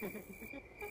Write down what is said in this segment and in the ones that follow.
ハハハハ!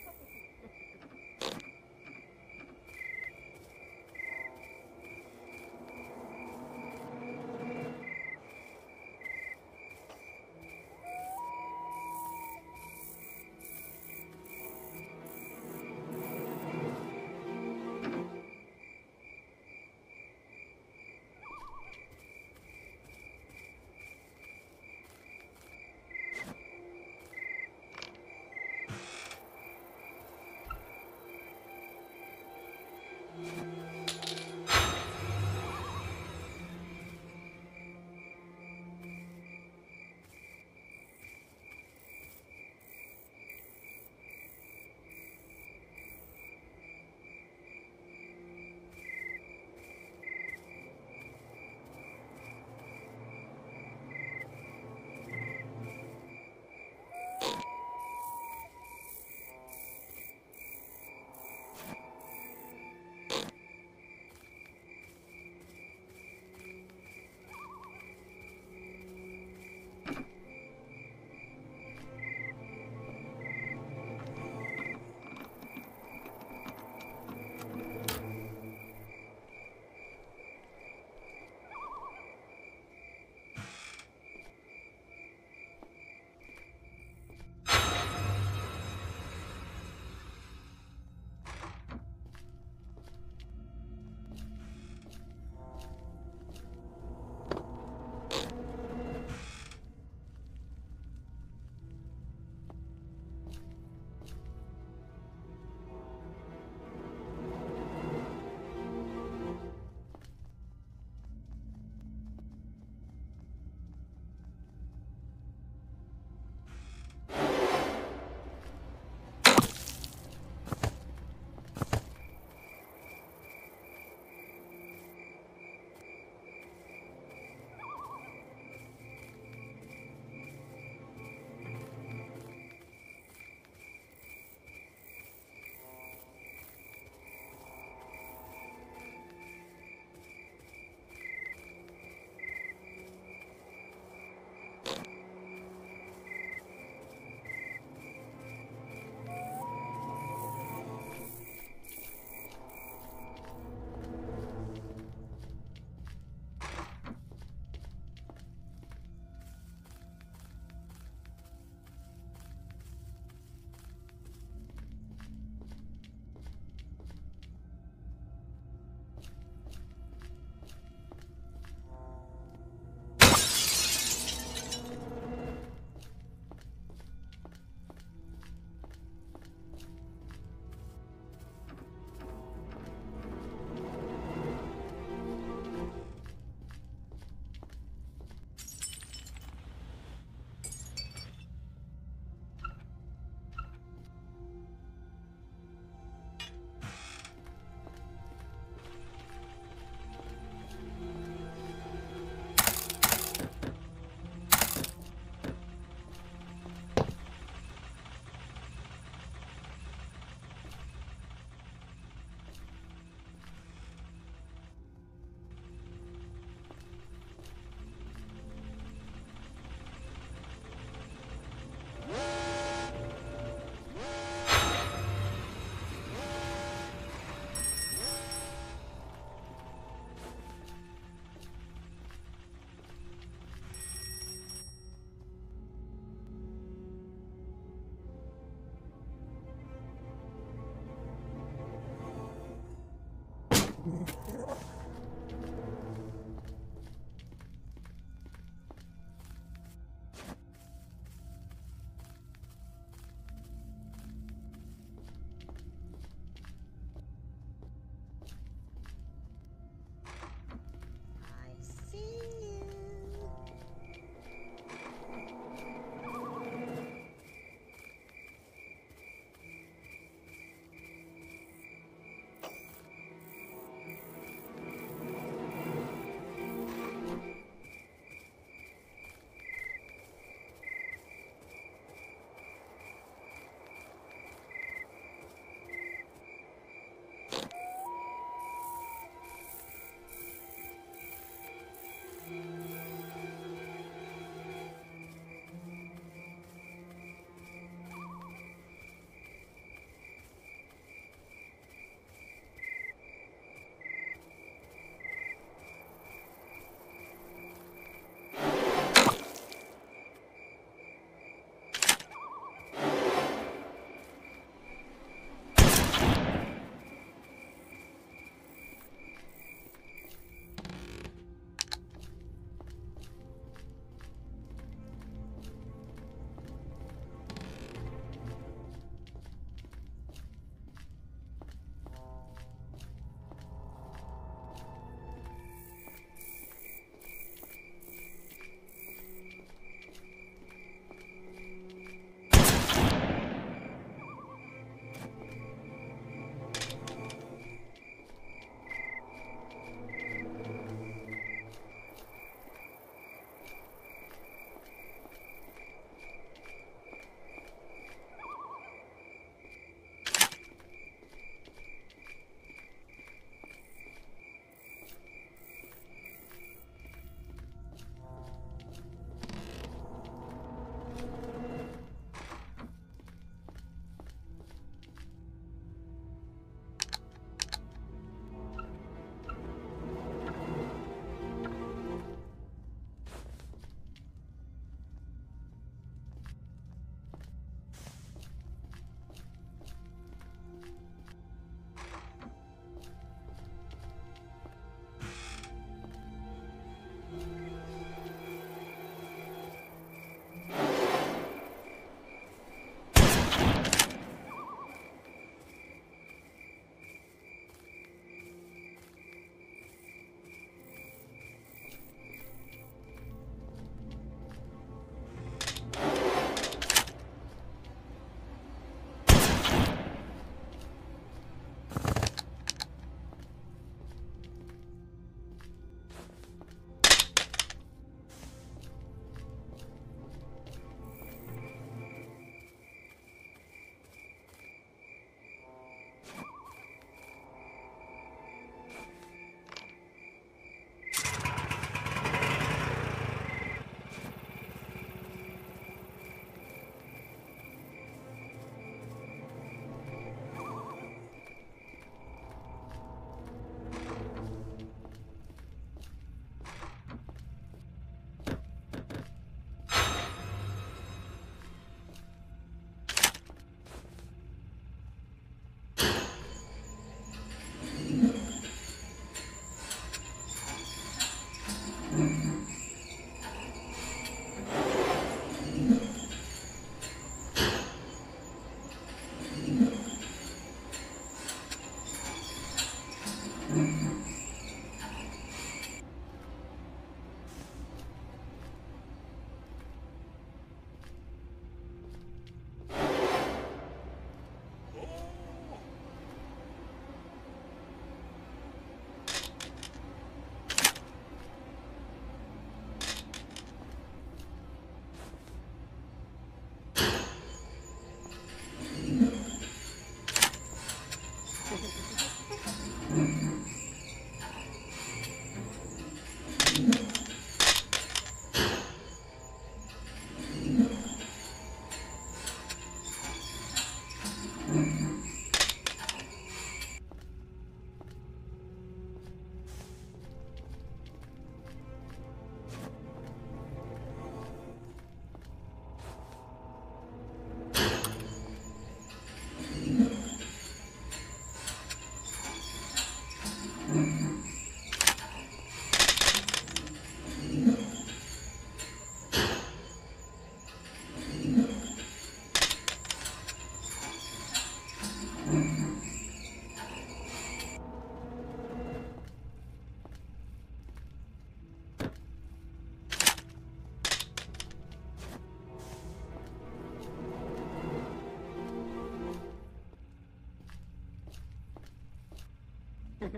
ハ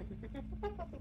ハハハ!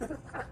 Ha ha ha.